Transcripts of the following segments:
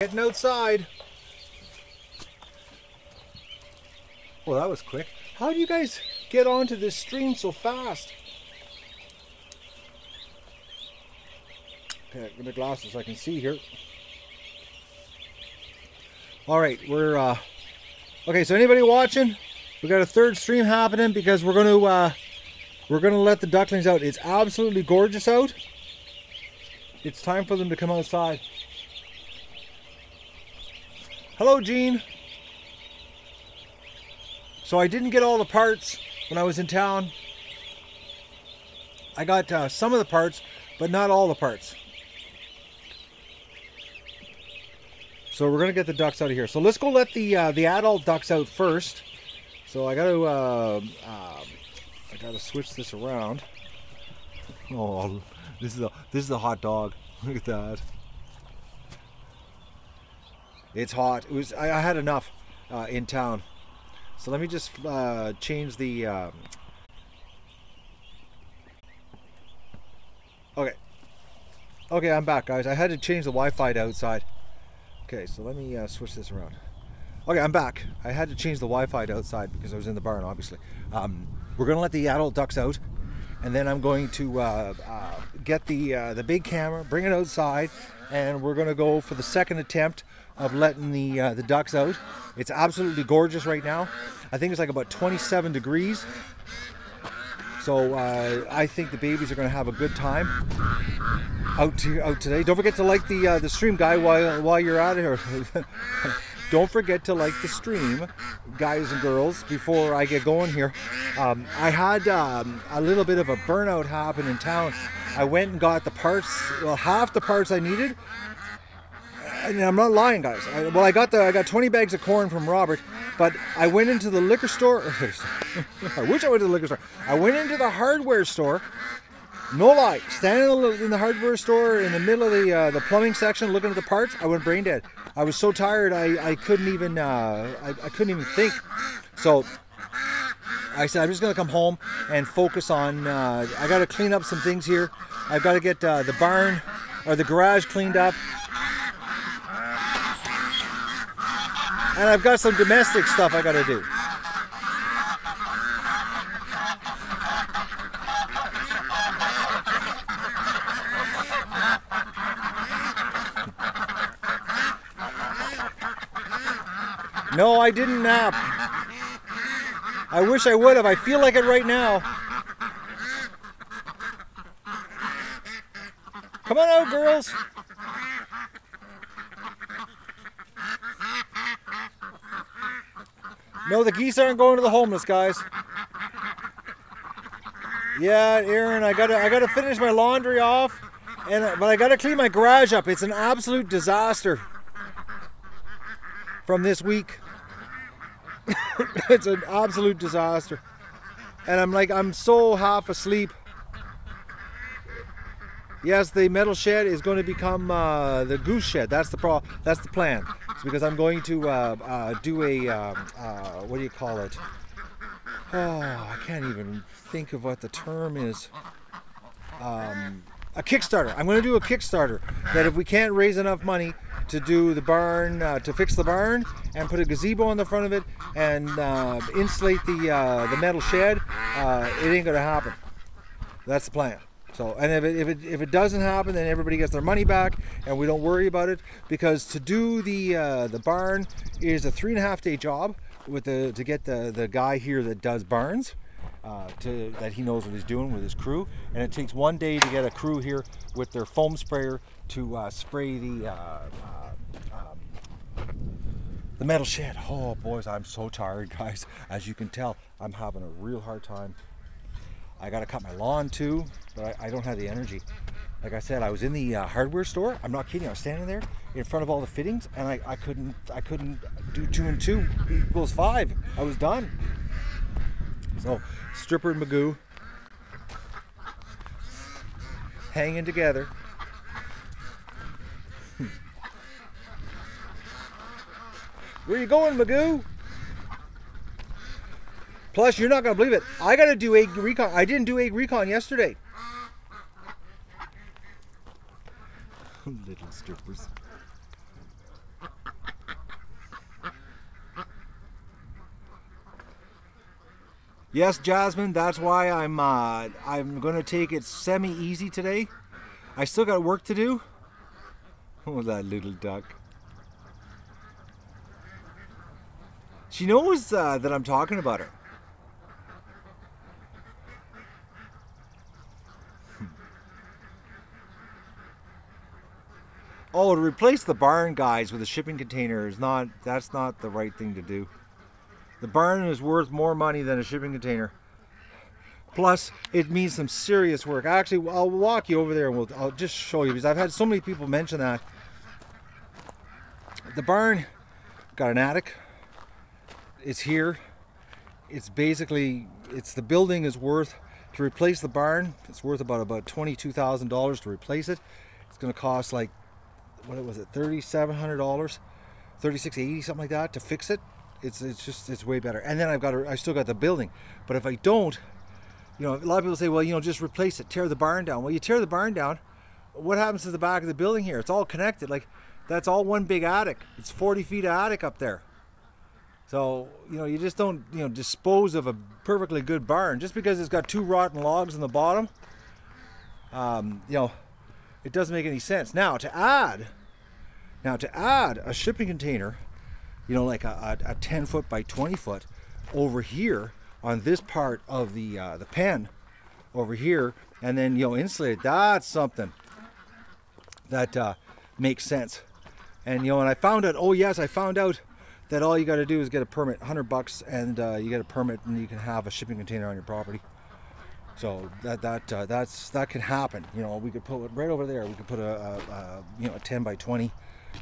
Getting outside. Well, that was quick. How do you guys get onto this stream so fast? Okay, give me glasses I can see here. All right, we're uh, okay. So anybody watching? We got a third stream happening because we're going to uh, we're going to let the ducklings out. It's absolutely gorgeous out. It's time for them to come outside. Hello, Gene. So I didn't get all the parts when I was in town. I got uh, some of the parts, but not all the parts. So we're gonna get the ducks out of here. So let's go let the uh, the adult ducks out first. So I gotta uh, uh, I gotta switch this around. Oh, this is a this is a hot dog. Look at that. It's hot. It was I, I had enough uh, in town. So let me just uh, change the. Um... Okay. Okay, I'm back, guys. I had to change the Wi-Fi to outside. Okay, so let me uh, switch this around. Okay, I'm back. I had to change the Wi-Fi to outside because I was in the barn, obviously. Um, we're gonna let the adult ducks out, and then I'm going to uh, uh, get the uh, the big camera, bring it outside, and we're gonna go for the second attempt of letting the uh, the ducks out. It's absolutely gorgeous right now. I think it's like about 27 degrees. So uh, I think the babies are going to have a good time out to, out today. Don't forget to like the uh, the stream, guy, while while you're out here. Don't forget to like the stream, guys and girls, before I get going here. Um, I had um, a little bit of a burnout happen in town. I went and got the parts, well, half the parts I needed, and I'm not lying, guys. I, well, I got the I got 20 bags of corn from Robert, but I went into the liquor store. I wish I went to the liquor store. I went into the hardware store. No lie, standing in the hardware store in the middle of the uh, the plumbing section, looking at the parts, I went brain dead. I was so tired, I, I couldn't even uh, I, I couldn't even think. So I said I'm just gonna come home and focus on. Uh, I got to clean up some things here. I've got to get uh, the barn or the garage cleaned up. And I've got some domestic stuff I gotta do. No, I didn't nap. I wish I would have. I feel like it right now. Come on out, girls. No, the geese aren't going to the homeless, guys. Yeah, Aaron, I gotta, I gotta finish my laundry off, and but I gotta clean my garage up. It's an absolute disaster from this week. it's an absolute disaster, and I'm like, I'm so half asleep. Yes, the metal shed is going to become uh, the goose shed. That's the pro. That's the plan. It's because I'm going to uh, uh, do a um, uh, what do you call it? Oh, I can't even think of what the term is. Um, a Kickstarter. I'm going to do a Kickstarter that if we can't raise enough money to do the barn, uh, to fix the barn, and put a gazebo on the front of it, and uh, insulate the the metal shed, it ain't to happen. That's the plan. So, and if it, if it, if it doesn't happen, then everybody gets their money back, and we don't worry about it because to do the uh, the barn is a three and a half day job with the to get the the guy here that does barns. Uh, to that he knows what he's doing with his crew, and it takes one day to get a crew here with their foam sprayer to uh, spray the uh, um, the metal shed. Oh boys, I'm so tired, guys. As you can tell, I'm having a real hard time I got to cut my lawn too, but I, I, don't have the energy. Like I said, I was in the uh, hardware store. I'm not kidding. I was standing there in front of all the fittings, and I, I couldn't I couldn't do two and two equals five. I was done. So Stripper and Magoo hanging together. Where you going, Magoo? Plus, you're not going to believe it. I got to do egg recon. I didn't do egg recon yesterday. Little strippers. Yes, Jasmine, that's why I'm uh, I'm gonna take it semi-easy today. I still got work to do. Oh, that little duck. She knows uh, that I'm talking about her. Oh, to replace the barn guys with a shipping container is not, that's not the right thing to do. The barn is worth more money than a shipping container. Plus, it means some serious work. Actually, I'll walk you over there and we'll, I'll just show you because I've had so many people mention that. The barn got an attic. It's here. It's basically, it's the building is worth, to replace the barn, it's worth about, about $22,000 to replace it. It's going to cost like what was it, thirty-seven hundred dollars, thirty-six eighty, something like that, to fix it. It's it's just it's way better. And then I've got a, I still got the building, but if I don't, you know, a lot of people say, well, you know, just replace it, tear the barn down. Well, you tear the barn down, what happens to the back of the building here? It's all connected. Like that's all one big attic. It's forty feet of attic up there. So you know, you just don't you know dispose of a perfectly good barn just because it's got two rotten logs in the bottom. Um, you know, it doesn't make any sense. Now to add, now to add a shipping container, you know, like a, a, a 10 foot by 20 foot over here on this part of the uh, the pen over here, and then you know insulated. That's something that uh, makes sense. And you know, and I found out. Oh yes, I found out that all you got to do is get a permit, 100 bucks, and uh, you get a permit, and you can have a shipping container on your property. So that that uh, that's that can happen. You know, we could put right over there. We could put a, a, a you know a 10 by 20.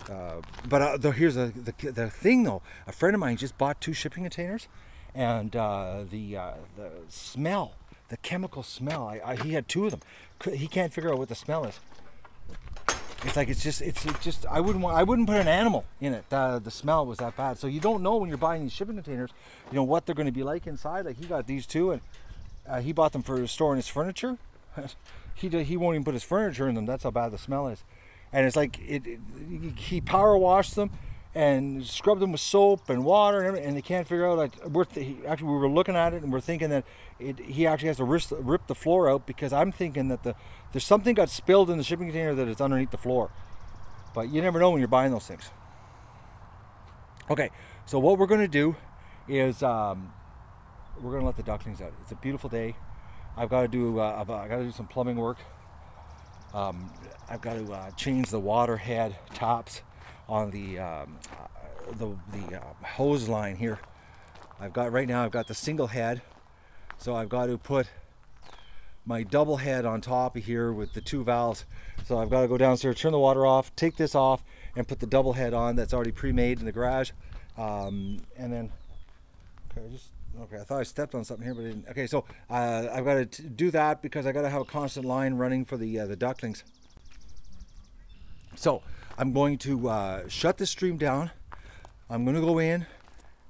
Uh, but uh, the, here's the, the the thing though. A friend of mine just bought two shipping containers, and uh, the uh, the smell, the chemical smell. I, I, he had two of them. He can't figure out what the smell is. It's like it's just it's it just I wouldn't want I wouldn't put an animal in it. Uh, the smell was that bad. So you don't know when you're buying these shipping containers, you know what they're going to be like inside. Like he got these two and uh, he bought them for storing his furniture. he he won't even put his furniture in them. That's how bad the smell is. And it's like it, it he power washed them and scrubbed them with soap and water and everything, and they can't figure out like we're actually we were looking at it and we're thinking that it, he actually has to rip, rip the floor out because I'm thinking that the there's something got spilled in the shipping container that is underneath the floor. But you never know when you're buying those things. Okay, so what we're going to do is um, we're gonna let the ducklings out. It's a beautiful day. I've got to do uh, I've, got to do some plumbing work. Um, I've got to uh, change the water head tops on the um, uh, the, the uh, hose line here. I've got right now I've got the single head, so I've got to put my double head on top of here with the two valves. So I've got to go downstairs, turn the water off, take this off, and put the double head on that's already pre-made in the garage. Um, and then, okay, just Okay, I thought I stepped on something here, but I didn't. Okay, so uh, I've got to do that because I got to have a constant line running for the uh, the ducklings. So I'm going to uh, shut the stream down. I'm going to go in,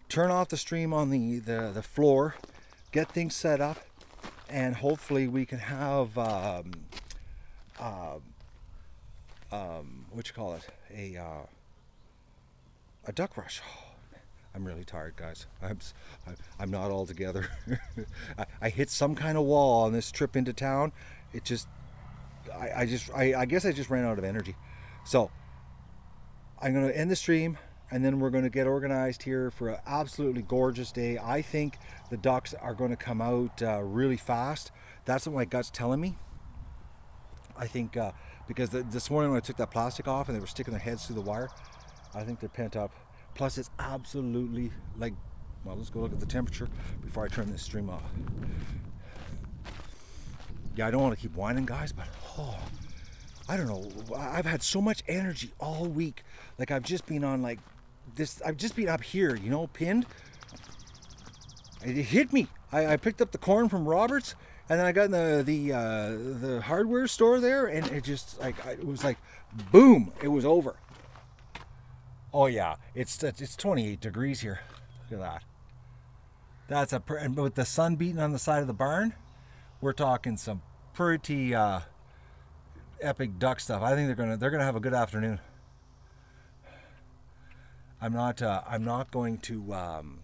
turn off the stream on the, the, the floor, get things set up, and hopefully we can have um, uh, um, what you call it a uh, a duck rush. I'm really tired, guys. I'm, I'm not all together. I, I, hit some kind of wall on this trip into town. It just, I, I just, I, I guess I just ran out of energy. So I'm going to end the stream and then we're going to get organized here for an absolutely gorgeous day. I think the ducks are going to come out uh, really fast. That's what my gut's telling me. I think uh, because the, this morning when I took that plastic off and they were sticking their heads through the wire, I think they're pent up. Plus it's absolutely like, well, let's go look at the temperature before I turn this stream off. Yeah, I don't want to keep whining, guys, but oh, I don't know. I've had so much energy all week. Like I've just been on like this. I've just been up here, you know, pinned. It hit me. I, I picked up the corn from Roberts, and then I got in the the uh, the hardware store there, and it just like it was like, boom! It was over. Oh yeah, it's it's 28 degrees here. Look at that. That's a and with the sun beating on the side of the barn, we're talking some pretty uh, epic duck stuff. I think they're gonna they're gonna have a good afternoon. I'm not uh, I'm not going to um,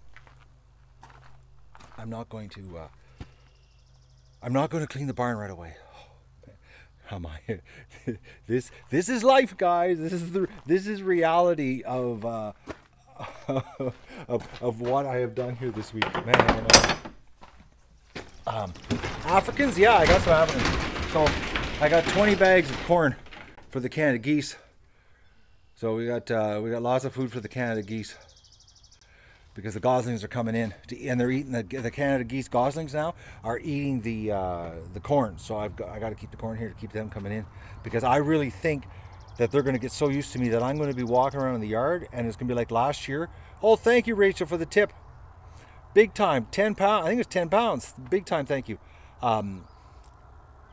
I'm not going to uh, I'm not going to clean the barn right away. Am I? this this is life, guys. This is the this is reality of uh, of, of what I have done here this week, man. Um, Africans, yeah, I got some Africans. So I got 20 bags of corn for the Canada geese. So we got uh, we got lots of food for the Canada geese because the goslings are coming in to, and they're eating the, the Canada geese goslings now are eating the uh, the corn. So I've got, I got to keep the corn here to keep them coming in because I really think that they're going to get so used to me that I'm going to be walking around in the yard and it's going to be like last year. Oh, thank you, Rachel, for the tip. Big time, 10 pounds. I think it's 10 pounds. Big time, thank you. Um,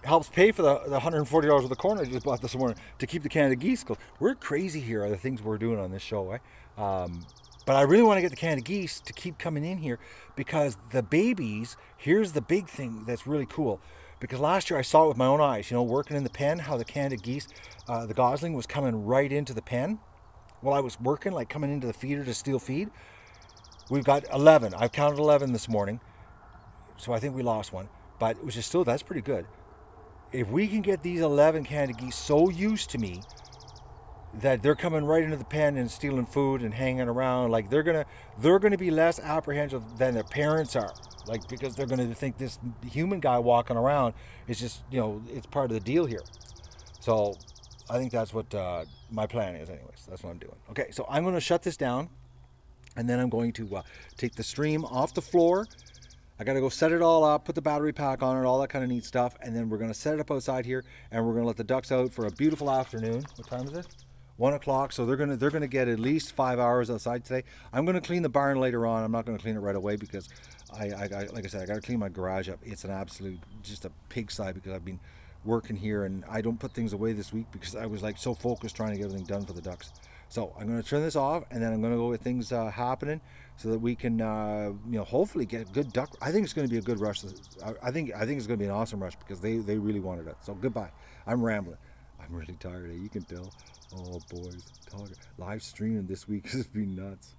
helps pay for the, the $140 of the corn I just bought this morning to keep the Canada geese. We're crazy here are the things we're doing on this show. Eh? Um, but I really want to get the Canada geese to keep coming in here because the babies, here's the big thing that's really cool. Because last year I saw it with my own eyes, you know, working in the pen, how the Canada geese, uh, the gosling was coming right into the pen while I was working, like coming into the feeder to steal feed. We've got 11. I've counted 11 this morning. So I think we lost one. But which is still, that's pretty good. If we can get these 11 Canada geese so used to me that they're coming right into the pen and stealing food and hanging around. Like they're gonna they're gonna be less apprehensive than their parents are. Like because they're gonna think this human guy walking around is just you know it's part of the deal here. So i think that's what uh, my plan is anyways. That's what i'm doing. Okay so i'm gonna shut this down and then i'm going to uh, take the stream off the floor. I got to go set it all up, put the battery pack on it, all that kind of neat stuff, and then we're to set it up outside here, and we're to let the ducks out for a beautiful afternoon. What time is it? One o'clock. So they're gonna they're gonna get at least five hours outside today. I'm gonna clean the barn later on. I'm not gonna clean it right away because I, I, I like I said I gotta clean my garage up. It's an absolute just a pigsty because I've been working here and I don't put things away this week because I was like so focused trying to get everything done for the ducks. So I'm to turn this off and then I'm to go with things uh, happening so that we can, uh, you know, hopefully get a good duck. I think it's to be a good rush. I, think I think it's to be an awesome rush because they, they really wanted it. So goodbye. I'm rambling. I'm really tired. You can tell. Oh boys, talk live streaming this week has been nuts.